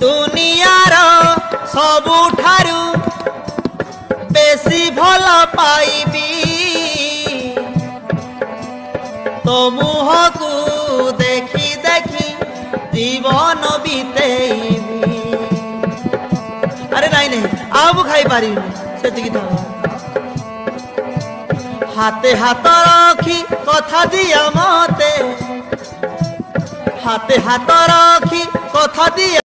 ଦୁନିଆର ସବୁଠାରୁ ବେଶୀ ଭଲ ପାଇବି ତୋ ମୁହଁକୁ ଦେଖି ଦେଖି ଜୀବନ ବିତେଇବି ଆରେ ନାଇଁ ନାଇଁ ଆଉ ମୁଁ ଖାଇପାରିବିନି ସେତିକି ତ হাতে হাত রাখি কথা দিয়া মতে হাতে হাত রাখি কথা দিয়া